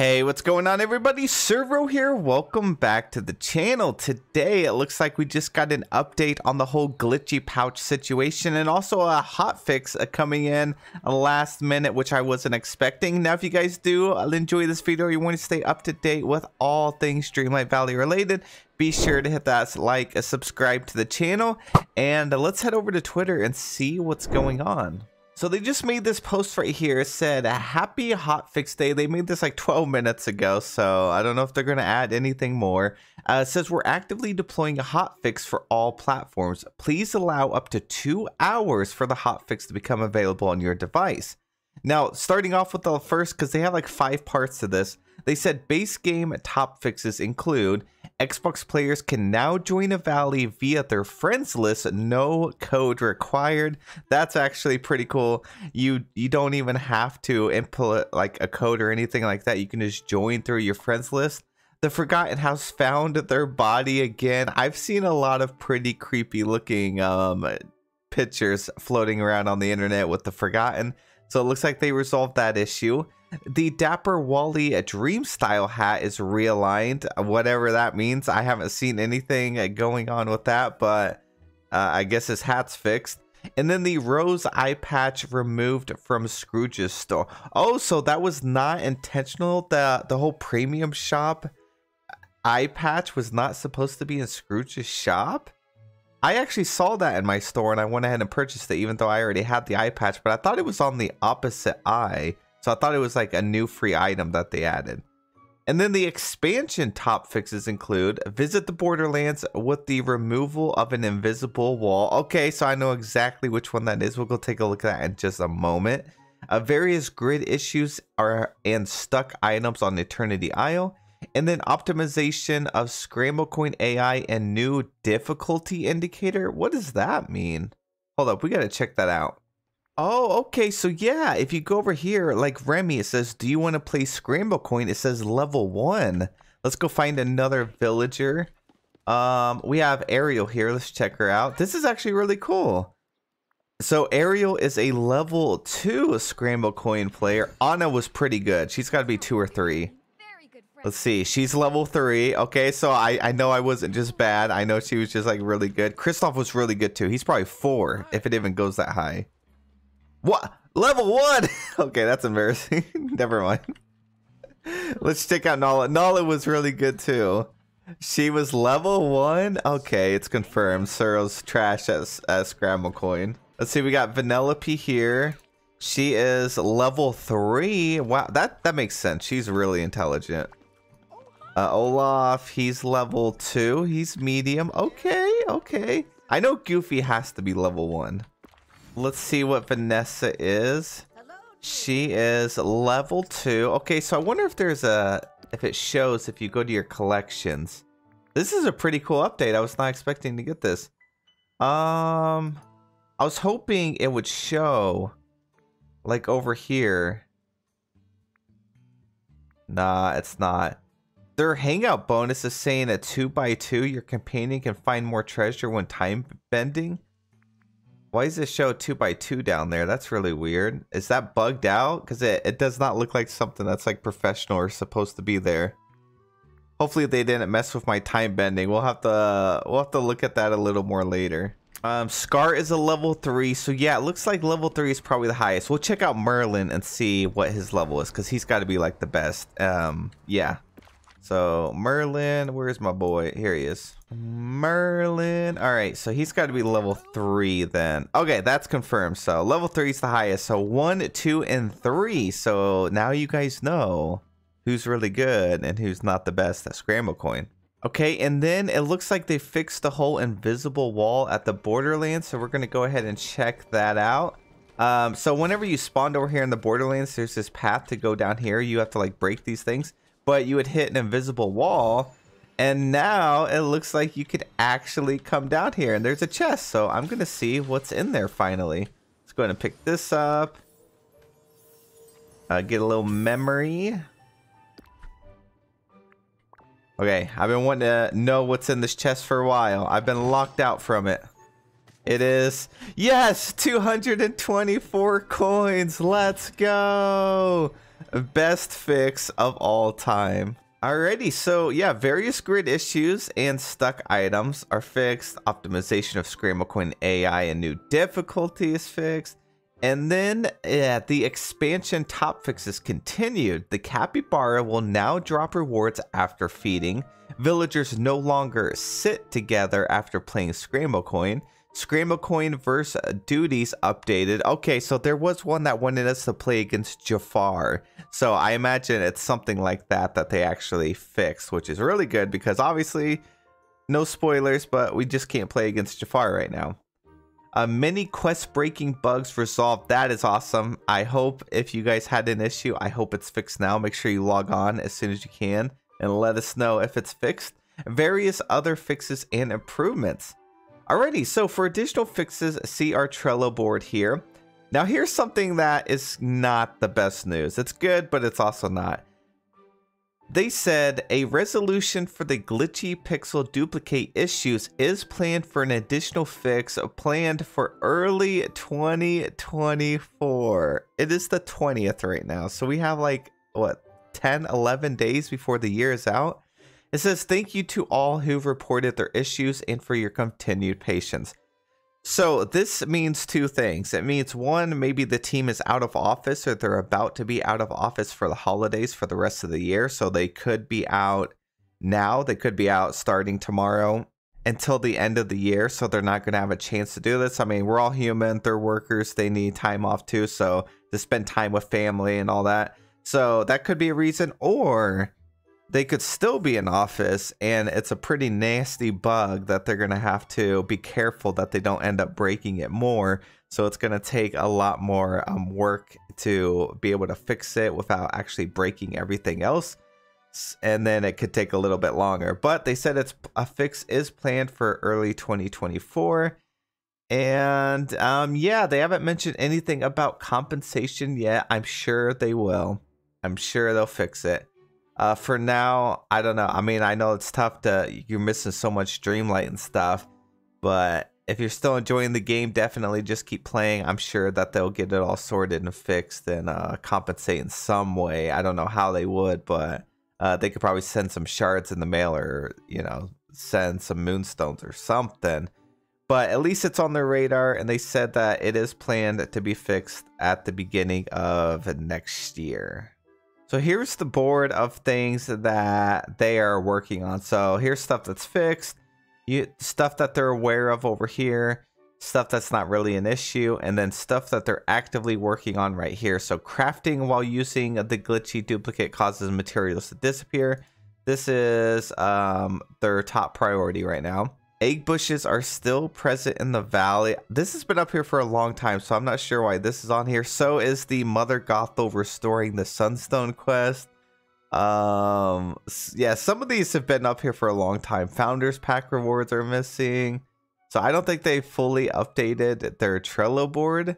Hey, what's going on everybody? Serroh here. Welcome back to the channel. Today, it looks like we just got an update on the whole glitchy pouch situation and also a hot fix uh, coming in last minute, which I wasn't expecting. Now, if you guys do uh, enjoy this video, you want to stay up to date with all things Dreamlight Valley related, be sure to hit that like, uh, subscribe to the channel, and uh, let's head over to Twitter and see what's going on. So they just made this post right here. It said, a happy hotfix day. They made this like 12 minutes ago. So I don't know if they're going to add anything more. Uh, says, we're actively deploying a hotfix for all platforms. Please allow up to two hours for the hotfix to become available on your device. Now, starting off with the first, because they have like five parts to this. They said base game top fixes include Xbox players can now join a Valley via their friends list, no code required. That's actually pretty cool. You you don't even have to input like a code or anything like that. You can just join through your friends list. The Forgotten House found their body again. I've seen a lot of pretty creepy looking um pictures floating around on the internet with the Forgotten. So it looks like they resolved that issue. The Dapper Wally Dream Style hat is realigned, whatever that means. I haven't seen anything going on with that, but uh, I guess his hat's fixed. And then the Rose eye patch removed from Scrooge's store. Oh, so that was not intentional. The the whole premium shop eye patch was not supposed to be in Scrooge's shop. I actually saw that in my store and I went ahead and purchased it, even though I already had the eye patch. But I thought it was on the opposite eye. So I thought it was like a new free item that they added. And then the expansion top fixes include visit the Borderlands with the removal of an invisible wall. Okay, so I know exactly which one that is. We'll go take a look at that in just a moment. Uh, various grid issues are and stuck items on Eternity Isle. And then optimization of Scramble Coin AI and new difficulty indicator. What does that mean? Hold up, we gotta check that out. Oh, okay. So yeah, if you go over here, like Remy, it says, "Do you want to play Scramble Coin?" It says level one. Let's go find another villager. Um, we have Ariel here. Let's check her out. This is actually really cool. So Ariel is a level two Scramble Coin player. Anna was pretty good. She's got to be two or three. Let's see. She's level three. Okay, so I, I know I wasn't just bad. I know she was just like really good. Kristoff was really good too. He's probably four if it even goes that high. What? Level one? okay, that's embarrassing. Never mind. Let's check out Nala. Nala was really good too. She was level one? Okay, it's confirmed. Serroh's trash as, as Scramble Coin. Let's see, we got Vanellope here. She is level three. Wow, that, that makes sense. She's really intelligent. Uh, Olaf, he's level two. He's medium. Okay, okay. I know Goofy has to be level one. Let's see what Vanessa is. She is level two. Okay, so I wonder if there's a if it shows if you go to your collections. This is a pretty cool update. I was not expecting to get this. Um, I was hoping it would show like over here. Nah, it's not. Their hangout bonus is saying a 2 by 2 your companion can find more treasure when time bending. Why does this show 2 by 2 down there? That's really weird. Is that bugged out? Because it, it does not look like something that's like professional or supposed to be there. Hopefully they didn't mess with my time bending. We'll have to we'll have to look at that a little more later. Um, Scar is a level 3, so yeah, it looks like level 3 is probably the highest. We'll check out Merlin and see what his level is, because he's got to be like the best. Um, yeah, so Merlin, where's my boy? Here he is. Merlin. All right, so he's got to be level three then. Okay, that's confirmed. So level three is the highest. So one, two, and three. So now you guys know who's really good and who's not the best at Scramble Coin. Okay, and then it looks like they fixed the whole invisible wall at the Borderlands. So we're going to go ahead and check that out. Um, so whenever you spawned over here in the Borderlands, there's this path to go down here. You have to like break these things but you would hit an invisible wall. And now it looks like you could actually come down here and there's a chest. So I'm going to see what's in there finally. Let's go ahead and pick this up. Uh, get a little memory. Okay, I've been wanting to know what's in this chest for a while. I've been locked out from it. It is, yes, 224 coins. Let's go. Best fix of all time. Alrighty, so yeah, various grid issues and stuck items are fixed. Optimization of Scramble Coin AI and new difficulty is fixed. And then the expansion top fixes continued. The capybara will now drop rewards after feeding. Villagers no longer sit together after playing Scramble Coin. Scramble Coin versus duties updated. Okay, so there was one that wanted us to play against Jafar. So I imagine it's something like that that they actually fixed, which is really good because obviously, no spoilers, but we just can't play against Jafar right now. Uh, many quest breaking bugs resolved. That is awesome. I hope if you guys had an issue, I hope it's fixed now. Make sure you log on as soon as you can and let us know if it's fixed. Various other fixes and improvements. Alrighty, so for additional fixes, see our Trello board here. Now here's something that is not the best news. It's good, but it's also not. They said a resolution for the glitchy pixel duplicate issues is planned for an additional fix planned for early 2024. It is the 20th right now. So we have like, what, 10, 11 days before the year is out? It says, thank you to all who've reported their issues and for your continued patience. So this means two things. It means one, maybe the team is out of office or they're about to be out of office for the holidays for the rest of the year. So they could be out now. They could be out starting tomorrow until the end of the year. So they're not going to have a chance to do this. I mean, we're all human. They're workers. They need time off too. So to spend time with family and all that. So that could be a reason. Or they could still be in office and it's a pretty nasty bug that they're going to have to be careful that they don't end up breaking it more. So it's going to take a lot more um, work to be able to fix it without actually breaking everything else. And then it could take a little bit longer. But they said it's a fix is planned for early 2024 and um, yeah they haven't mentioned anything about compensation yet. I'm sure they will. I'm sure they'll fix it uh, for now, I don't know. I mean, I know it's tough to you're missing so much Dreamlight and stuff, but if you're still enjoying the game, definitely just keep playing. I'm sure that they'll get it all sorted and fixed and uh, compensate in some way. I don't know how they would, but uh, they could probably send some shards in the mail or you know send some moonstones or something. But at least it's on their radar, and they said that it is planned to be fixed at the beginning of next year. So here's the board of things that they are working on. So here's stuff that's fixed, you, stuff that they're aware of over here, stuff that's not really an issue, and then stuff that they're actively working on right here. So crafting while using the glitchy duplicate causes materials to disappear. This is um, their top priority right now. Egg bushes are still present in the valley. This has been up here for a long time, so I'm not sure why this is on here. So is the Mother Gothel restoring the Sunstone quest. Um, yeah, some of these have been up here for a long time. Founders pack rewards are missing. So I don't think they fully updated their Trello board.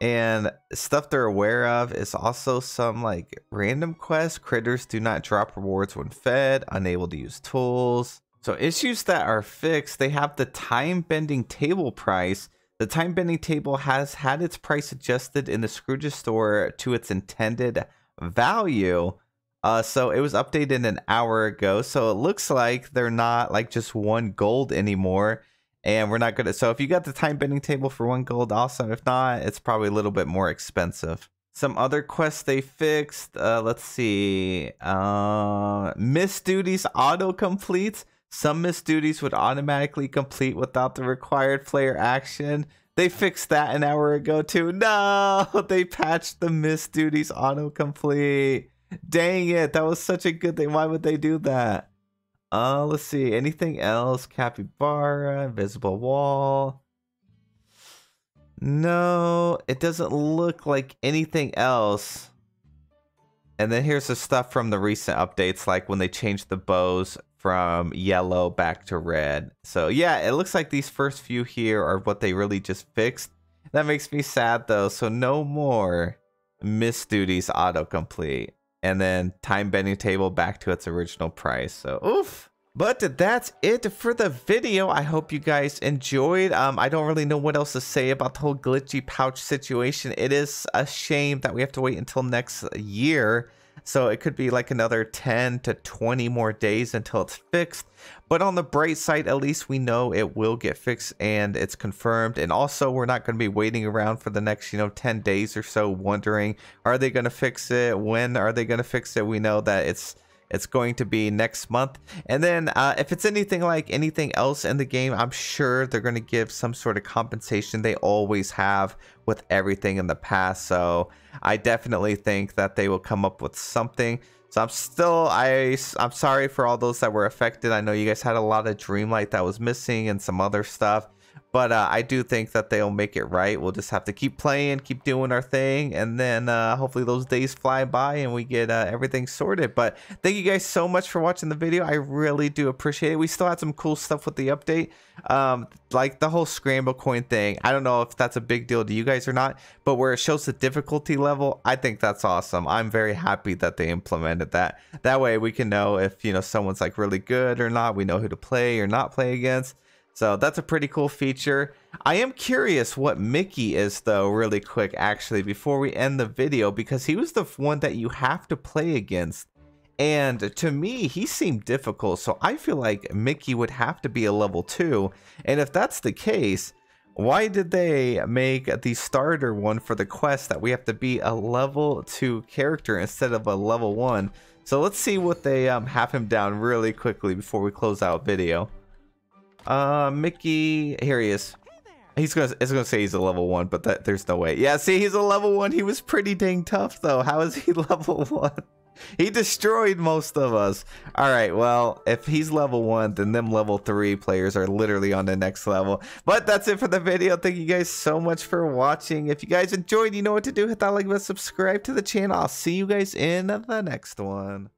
And stuff they're aware of is also some like random quests. Critters do not drop rewards when fed, unable to use tools. So issues that are fixed, they have the time bending table price. The time bending table has had its price adjusted in the Scrooge store to its intended value. Uh, so it was updated an hour ago. So it looks like they're not like just one gold anymore. And we're not gonna. So if you got the time bending table for one gold, awesome. If not, it's probably a little bit more expensive. Some other quests they fixed. Uh, let's see. Uh, Miss Duties auto completes. Some missed duties would automatically complete without the required player action. They fixed that an hour ago too. No, they patched the missed duties autocomplete. Dang it, that was such a good thing. Why would they do that? Uh, let's see. Anything else? Capybara, invisible wall. No, it doesn't look like anything else. And then here's the stuff from the recent updates, like when they changed the bows from yellow back to red. So yeah, it looks like these first few here are what they really just fixed. That makes me sad though. So no more miss duties autocomplete. And then time bending table back to its original price. So oof. But that's it for the video. I hope you guys enjoyed. Um, I don't really know what else to say about the whole glitchy pouch situation. It is a shame that we have to wait until next year so it could be like another 10 to 20 more days until it's fixed. But on the bright side, at least we know it will get fixed and it's confirmed. And also, we're not going to be waiting around for the next, you know, 10 days or so wondering, are they going to fix it? When are they going to fix it? We know that it's it's going to be next month. And then uh, if it's anything like anything else in the game, I'm sure they're going to give some sort of compensation. They always have with everything in the past. So I definitely think that they will come up with something. So I'm still, I, I'm sorry for all those that were affected. I know you guys had a lot of Dreamlight that was missing and some other stuff. But uh, I do think that they'll make it right. We'll just have to keep playing, keep doing our thing, and then uh, hopefully those days fly by and we get uh, everything sorted. But thank you guys so much for watching the video. I really do appreciate it. We still had some cool stuff with the update, um, like the whole scramble coin thing. I don't know if that's a big deal to you guys or not, but where it shows the difficulty level, I think that's awesome. I'm very happy that they implemented that. That way we can know if you know someone's like really good or not. We know who to play or not play against. So that's a pretty cool feature. I am curious what Mickey is though, really quick actually, before we end the video, because he was the one that you have to play against. And to me, he seemed difficult, so I feel like Mickey would have to be a level 2. And if that's the case, why did they make the starter one for the quest that we have to be a level 2 character instead of a level 1? So let's see what they um, have him down really quickly before we close out video. Uh, Mickey, here he is. He's gonna, it's gonna say he's a level one, but that there's no way. Yeah, see, he's a level one. He was pretty dang tough though. How is he level one? He destroyed most of us. All right, well, if he's level one, then them level three players are literally on the next level. But that's it for the video. Thank you guys so much for watching. If you guys enjoyed, you know what to do. Hit that like button, subscribe to the channel. I'll see you guys in the next one.